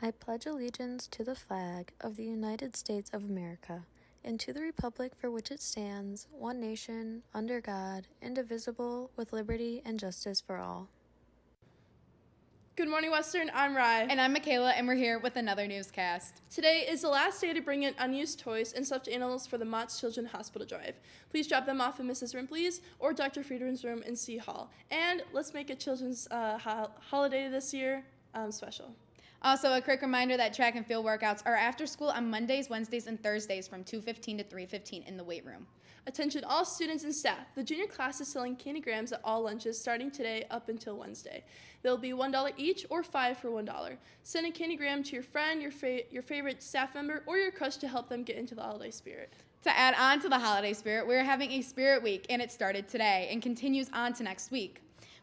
I pledge allegiance to the flag of the United States of America and to the republic for which it stands, one nation, under God, indivisible, with liberty and justice for all. Good morning, Western. I'm Rye. And I'm Michaela, and we're here with another newscast. Today is the last day to bring in unused toys and stuffed animals for the Mott's Children Hospital Drive. Please drop them off in Mrs. Ripley's or Dr. Friedman's room in C Hall. And let's make a children's uh, ho- holiday this year um, special. Also, a quick reminder that track and field workouts are after school on Mondays, Wednesdays, and Thursdays from 2:15 to 3:15 in the weight room. Attention all students and staff. The junior class is selling candy grams at all lunches starting today up until Wednesday. They'll be $1 each or 5 for $1. Send a candy gram to your friend, your, fa- your favorite staff member, or your crush to help them get into the holiday spirit. To add on to the holiday spirit, we're having a spirit week, and it started today and continues on to next week.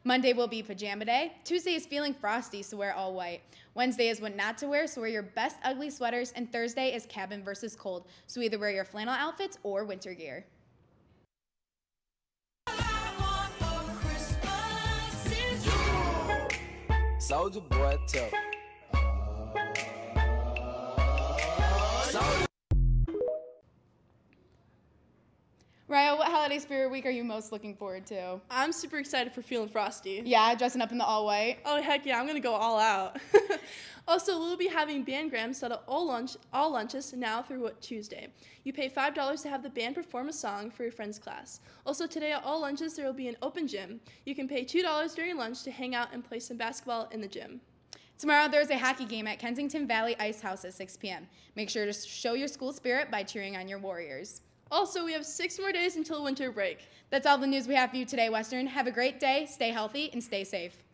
Monday will be pajama day. Tuesday is feeling frosty, so wear all white. Wednesday is what not to wear, so wear your best ugly sweaters. And Thursday is cabin versus cold, so either wear your flannel outfits or winter gear. Soldier boy. Holiday spirit week are you most looking forward to? I'm super excited for feeling frosty. Yeah, dressing up in the all white. Oh heck yeah, I'm gonna go all out. also, we'll be having band grams set at all lunch all lunches now through Tuesday. You pay five dollars to have the band perform a song for your friend's class. Also, today at all lunches there will be an open gym. You can pay two dollars during lunch to hang out and play some basketball in the gym. Tomorrow there's a hockey game at Kensington Valley Ice House at 6 p.m. Make sure to show your school spirit by cheering on your Warriors. Also, we have six more days until winter break. That's all the news we have for you today, Western. Have a great day, stay healthy, and stay safe.